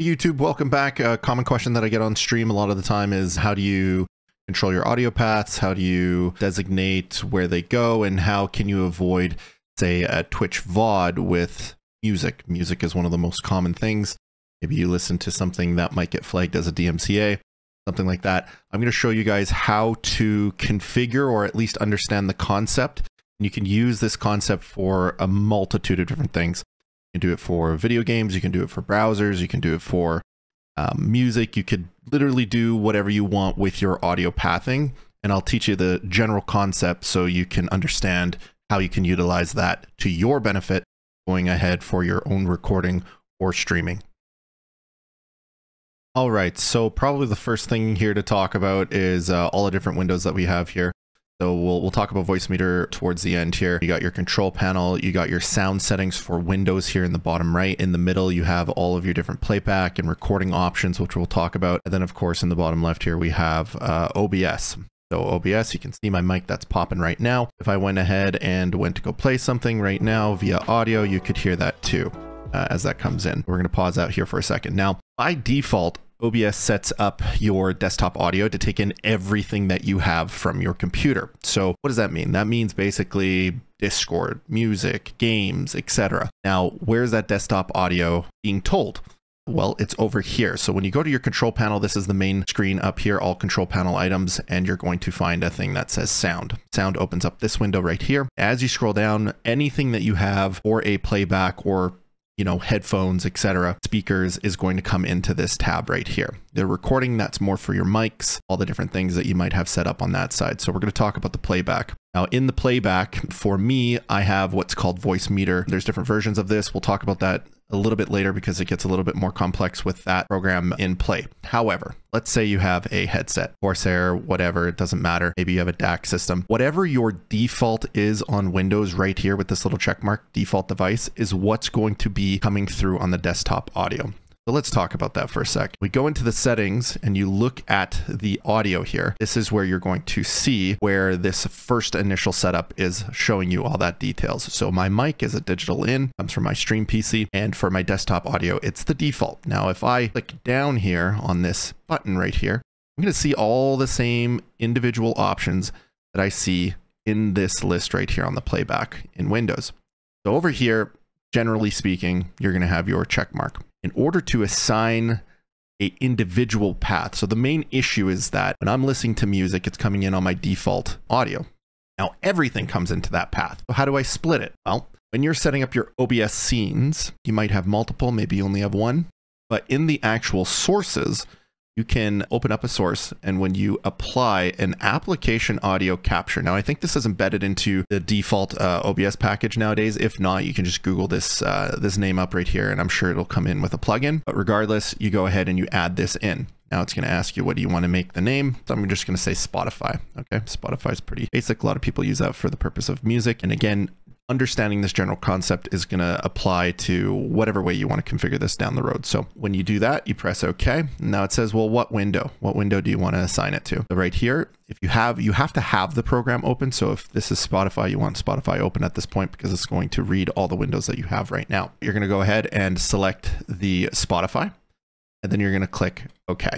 YouTube, welcome back. A common question that I get on stream a lot of the time is how do you control your audio paths? How do you designate where they go? And how can you avoid, say, a Twitch VOD with music? Music is one of the most common things. Maybe you listen to something that might get flagged as a DMCA, something like that. I'm going to show you guys how to configure or at least understand the concept. And you can use this concept for a multitude of different things can do it for video games, you can do it for browsers, you can do it for um, music. You could literally do whatever you want with your audio pathing. And I'll teach you the general concept so you can understand how you can utilize that to your benefit going ahead for your own recording or streaming. All right, so probably the first thing here to talk about is uh, all the different windows that we have here. So we'll, we'll talk about Voicemeeter towards the end here. You got your control panel, you got your sound settings for Windows here in the bottom right. In the middle, you have all of your different playback and recording options, which we'll talk about. And then of course, in the bottom left here, we have uh, OBS. So OBS, you can see my mic that's popping right now. If I went ahead and went to go play something right now via audio, you could hear that too. Uh, as that comes in. We're going to pause out here for a second. Now, by default, OBS sets up your desktop audio to take in everything that you have from your computer. So what does that mean? That means basically Discord, music, games, etc. Now, where's that desktop audio being told? Well, it's over here. So when you go to your control panel, this is the main screen up here, all control panel items, and you're going to find a thing that says sound. Sound opens up this window right here. As you scroll down, anything that you have for a playback or you know, headphones, etc., speakers is going to come into this tab right here. The recording, that's more for your mics, all the different things that you might have set up on that side. So we're going to talk about the playback. Now in the playback, for me, I have what's called Voicemeeter. There's different versions of this. We'll talk about that a little bit later because it gets a little bit more complex with that program in play. However, let's say you have a headset, Corsair, whatever, it doesn't matter. Maybe you have a DAC system. Whatever your default is on Windows right here with this little check mark, default device, is what's going to be coming through on the desktop audio. So let's talk about that for a sec. We go into the settings and you look at the audio here. This is where you're going to see where this first initial setup is showing you all that details. So my mic is a digital in, comes from my stream PC, and for my desktop audio, it's the default. Now, if I click down here on this button right here, I'm going to see all the same individual options that I see in this list right here on the playback in Windows. So over here, generally speaking, you're going to have your check mark in order to assign a individual path. So the main issue is that when I'm listening to music, it's coming in on my default audio. Now everything comes into that path. So how do I split it? Well, when you're setting up your OBS scenes, you might have multiple, maybe you only have one, but in the actual sources, you can open up a source and when you apply an application audio capture now i think this is embedded into the default uh, obs package nowadays. If not you can just google this uh, this name up right here and i'm sure it'll come in with a plugin. But regardless you go ahead and you add this in. Now it's going to ask you what do you want to make the name? So i'm just going to say spotify okay? Spotify is pretty basic. A lot of people use that for the purpose of music. And again understanding this general concept is going to apply to whatever way you want to configure this down the road. So when you do that, you press OK. Now it says, well, what window? What window do you want to assign it to? So right here, if you have, you have to have the program open. So if this is Spotify, you want Spotify open at this point because it's going to read all the windows that you have right now. You're going to go ahead and select the Spotify, and then you're going to click OK.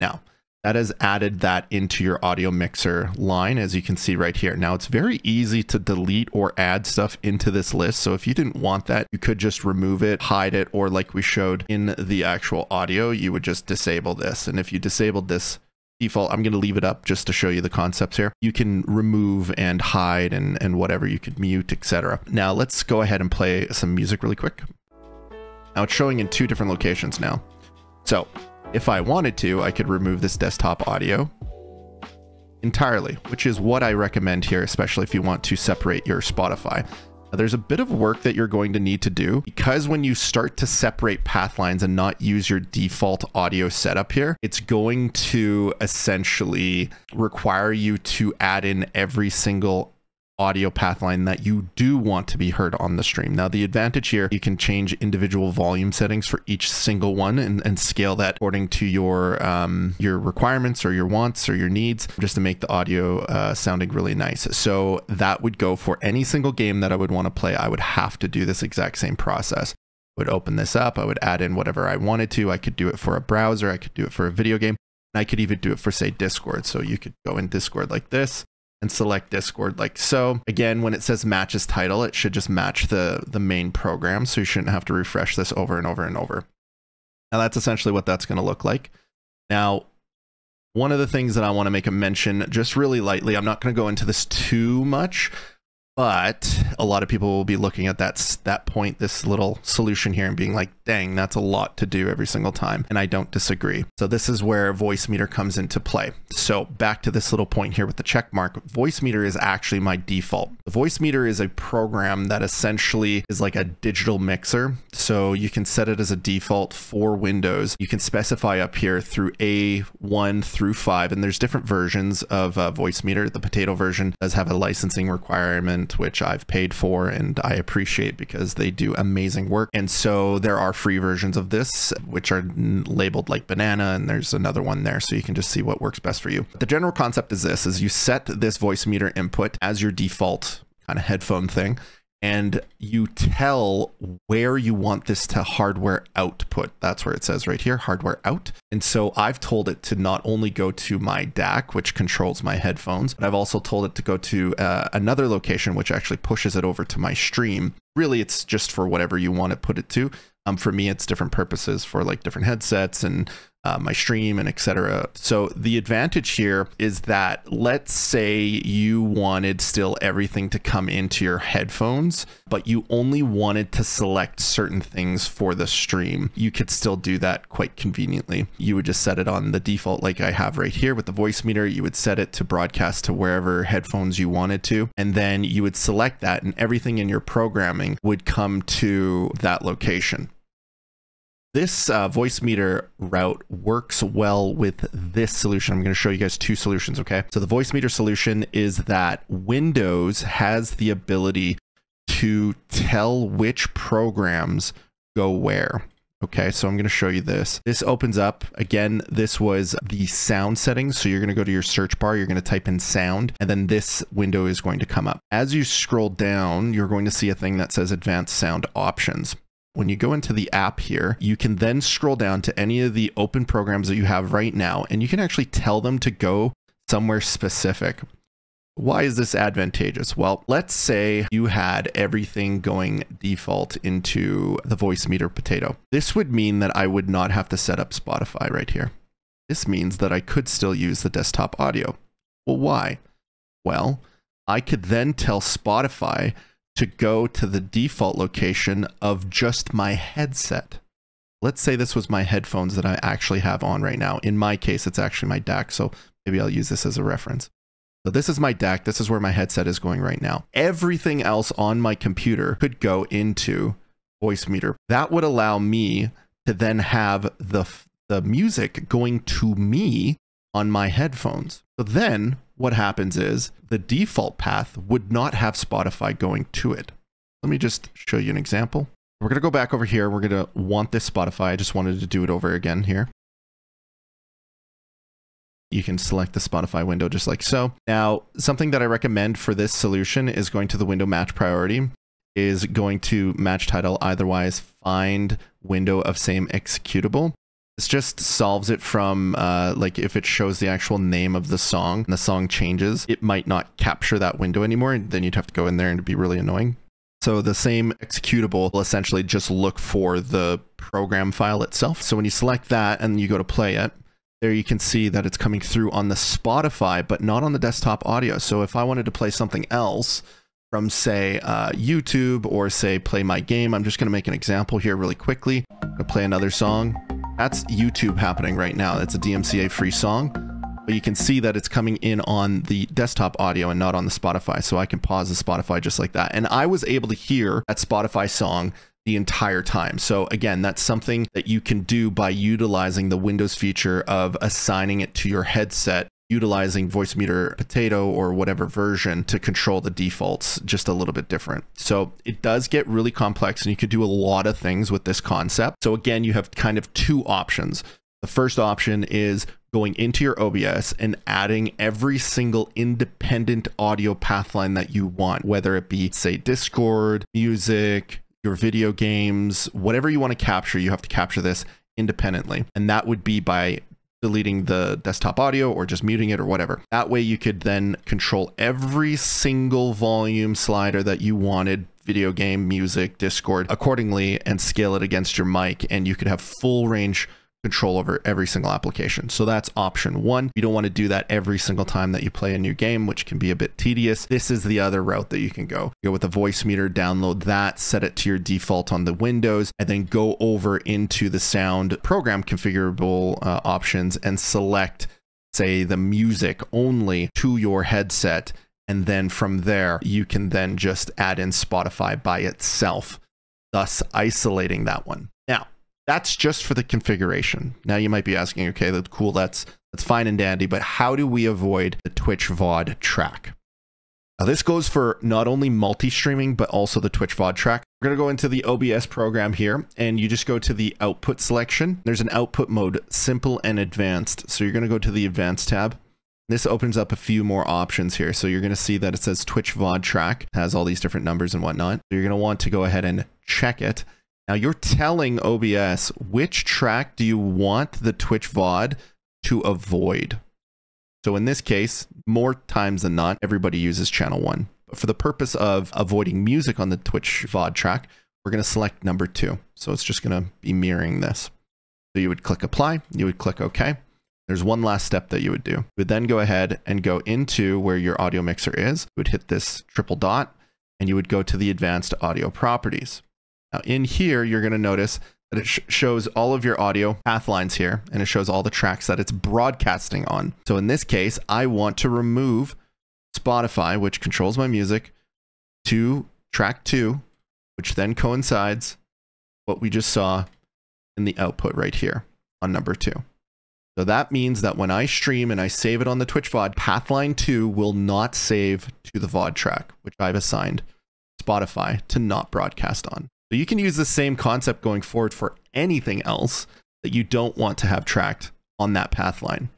Now, that has added that into your audio mixer line, as you can see right here. Now it's very easy to delete or add stuff into this list. So if you didn't want that, you could just remove it, hide it, or like we showed in the actual audio, you would just disable this. And if you disabled this default, I'm going to leave it up just to show you the concepts here. You can remove and hide and, and whatever you could mute, etc. Now let's go ahead and play some music really quick. Now it's showing in two different locations now. So if I wanted to, I could remove this desktop audio entirely, which is what I recommend here, especially if you want to separate your Spotify. Now, there's a bit of work that you're going to need to do because when you start to separate path lines and not use your default audio setup here, it's going to essentially require you to add in every single audio pathline that you do want to be heard on the stream. Now, the advantage here, you can change individual volume settings for each single one and, and scale that according to your um, your requirements or your wants or your needs, just to make the audio uh, sounding really nice. So that would go for any single game that I would want to play. I would have to do this exact same process. would open this up. I would add in whatever I wanted to. I could do it for a browser. I could do it for a video game. And I could even do it for, say, Discord. So you could go in Discord like this and select Discord like so. Again, when it says matches title, it should just match the, the main program. So you shouldn't have to refresh this over and over and over. Now that's essentially what that's going to look like. Now, one of the things that I want to make a mention just really lightly, I'm not going to go into this too much, but a lot of people will be looking at that that point this little solution here and being like dang that's a lot to do every single time and i don't disagree. So this is where Voicemeeter comes into play. So back to this little point here with the check mark Voicemeeter is actually my default. The Voicemeeter is a program that essentially is like a digital mixer. So you can set it as a default for windows. You can specify up here through a1 through 5 and there's different versions of uh, Voicemeeter the potato version does have a licensing requirement which I've paid for and I appreciate because they do amazing work. And so there are free versions of this, which are labeled like banana, and there's another one there. So you can just see what works best for you. The general concept is this, is you set this Voicemeeter input as your default kind of headphone thing and you tell where you want this to hardware output. That's where it says right here, hardware out. And so I've told it to not only go to my DAC, which controls my headphones, but I've also told it to go to uh, another location, which actually pushes it over to my stream. Really, it's just for whatever you want to put it to. Um, for me, it's different purposes for like different headsets and uh, my stream and etc. So the advantage here is that let's say you wanted still everything to come into your headphones, but you only wanted to select certain things for the stream. You could still do that quite conveniently. You would just set it on the default like I have right here with the Voicemeeter. You would set it to broadcast to wherever headphones you wanted to, and then you would select that and everything in your programming would come to that location. This uh, Voicemeeter route works well with this solution. I'm going to show you guys two solutions, okay? So the Voicemeeter solution is that Windows has the ability to tell which programs go where. Okay, so I'm going to show you this. This opens up, again, this was the sound settings. So you're going to go to your search bar, you're going to type in sound, and then this window is going to come up. As you scroll down, you're going to see a thing that says advanced sound options. When you go into the app here, you can then scroll down to any of the open programs that you have right now, and you can actually tell them to go somewhere specific. Why is this advantageous? Well, let's say you had everything going default into the Voicemeeter potato. This would mean that I would not have to set up Spotify right here. This means that I could still use the desktop audio. Well, why? Well, I could then tell Spotify to go to the default location of just my headset. Let's say this was my headphones that I actually have on right now. In my case, it's actually my DAC, so maybe I'll use this as a reference. So this is my DAC. This is where my headset is going right now. Everything else on my computer could go into Voicemeeter. That would allow me to then have the, the music going to me on my headphones. So then what happens is the default path would not have Spotify going to it. Let me just show you an example. We're going to go back over here. We're going to want this Spotify. I just wanted to do it over again here. You can select the Spotify window just like so. Now, something that I recommend for this solution is going to the window match priority is going to match title, otherwise find window of same executable. This just solves it from uh, like if it shows the actual name of the song and the song changes, it might not capture that window anymore. And then you'd have to go in there and it'd be really annoying. So the same executable will essentially just look for the program file itself. So when you select that and you go to play it, there you can see that it's coming through on the Spotify, but not on the desktop audio. So if I wanted to play something else from say uh, YouTube or say play my game, I'm just going to make an example here really quickly. I'm going to play another song. That's YouTube happening right now. It's a DMCA free song, but you can see that it's coming in on the desktop audio and not on the Spotify. So I can pause the Spotify just like that. And I was able to hear that Spotify song the entire time. So again, that's something that you can do by utilizing the Windows feature of assigning it to your headset utilizing Voicemeeter Potato or whatever version to control the defaults just a little bit different. So it does get really complex and you could do a lot of things with this concept. So again, you have kind of two options. The first option is going into your OBS and adding every single independent audio pathline that you want, whether it be, say, Discord, music, your video games, whatever you want to capture, you have to capture this independently. And that would be by deleting the desktop audio or just muting it or whatever. That way you could then control every single volume slider that you wanted video game, music, Discord accordingly and scale it against your mic and you could have full range control over every single application. So that's option one. You don't want to do that every single time that you play a new game, which can be a bit tedious. This is the other route that you can go. Go with a Voicemeeter, download that, set it to your default on the Windows, and then go over into the sound program configurable uh, options and select, say, the music only to your headset. And then from there, you can then just add in Spotify by itself, thus isolating that one. Now, that's just for the configuration. Now you might be asking, okay, that's cool, that's that's fine and dandy, but how do we avoid the Twitch VOD track? Now this goes for not only multi-streaming, but also the Twitch VOD track. We're gonna go into the OBS program here, and you just go to the output selection. There's an output mode, simple and advanced. So you're gonna go to the advanced tab. This opens up a few more options here. So you're going to see that it says Twitch VOD track, has all these different numbers and whatnot. You're going to want to go ahead and check it. Now you're telling OBS which track do you want the Twitch VOD to avoid. So in this case, more times than not, everybody uses channel one. But for the purpose of avoiding music on the Twitch VOD track, we're going to select number two. So it's just going to be mirroring this. So you would click apply, you would click OK. There's one last step that you would do. You would then go ahead and go into where your audio mixer is. You would hit this triple dot and you would go to the advanced audio properties. Now in here, you're going to notice that it sh shows all of your audio path lines here, and it shows all the tracks that it's broadcasting on. So in this case, I want to remove Spotify, which controls my music, to track two, which then coincides what we just saw in the output right here on number two. So that means that when I stream and I save it on the Twitch VOD, Pathline 2 will not save to the VOD track, which I've assigned Spotify to not broadcast on. So you can use the same concept going forward for anything else that you don't want to have tracked on that path line.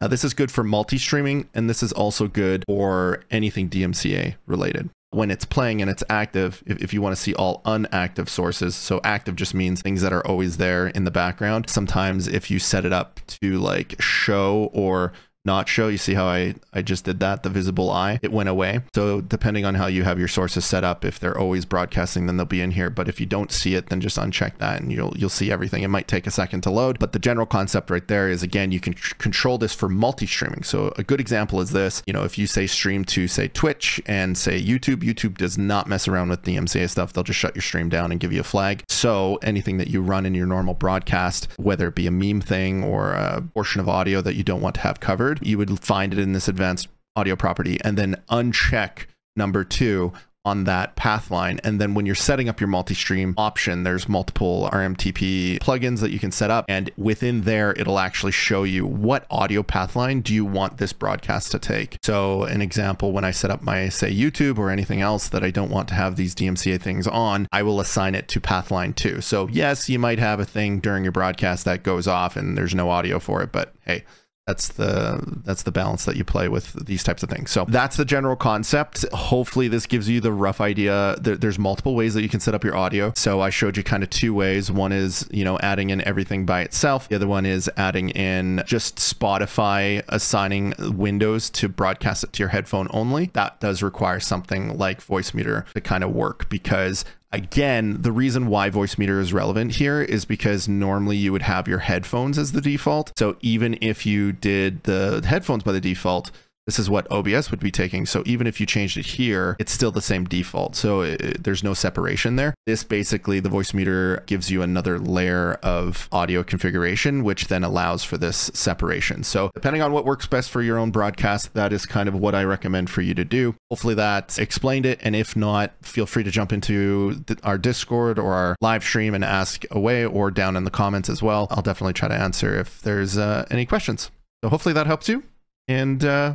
Now, this is good for multi-streaming, and this is also good for anything DMCA related. When it's playing and it's active, if, if you want to see all unactive sources, so active just means things that are always there in the background. Sometimes if you set it up to like show or not show. You see how I, I just did that, the visible eye, it went away. So depending on how you have your sources set up, if they're always broadcasting, then they'll be in here. But if you don't see it, then just uncheck that and you'll, you'll see everything. It might take a second to load, but the general concept right there is again, you can control this for multi-streaming. So a good example is this, you know, if you say stream to say Twitch and say YouTube, YouTube does not mess around with DMCA stuff. They'll just shut your stream down and give you a flag. So anything that you run in your normal broadcast, whether it be a meme thing or a portion of audio that you don't want to have covered, you would find it in this advanced audio property and then uncheck number two on that path line. And then when you're setting up your multi-stream option, there's multiple RMTP plugins that you can set up. And within there, it'll actually show you what audio path line do you want this broadcast to take. So an example, when I set up my, say, YouTube or anything else that I don't want to have these DMCA things on, I will assign it to path line two. So yes, you might have a thing during your broadcast that goes off and there's no audio for it, but hey, that's the that's the balance that you play with these types of things. So that's the general concept. Hopefully this gives you the rough idea. There's multiple ways that you can set up your audio. So i showed you kind of two ways. One is you know adding in everything by itself. The other one is adding in just spotify assigning windows to broadcast it to your headphone only. That does require something like Voicemeeter to kind of work because Again, the reason why Voicemeeter is relevant here is because normally you would have your headphones as the default. So even if you did the headphones by the default, this is what OBS would be taking. So even if you changed it here, it's still the same default. So it, there's no separation there. This basically, the Voicemeeter gives you another layer of audio configuration, which then allows for this separation. So depending on what works best for your own broadcast, that is kind of what I recommend for you to do. Hopefully that explained it. And if not, feel free to jump into our Discord or our live stream and ask away or down in the comments as well. I'll definitely try to answer if there's uh, any questions. So hopefully that helps you. And uh,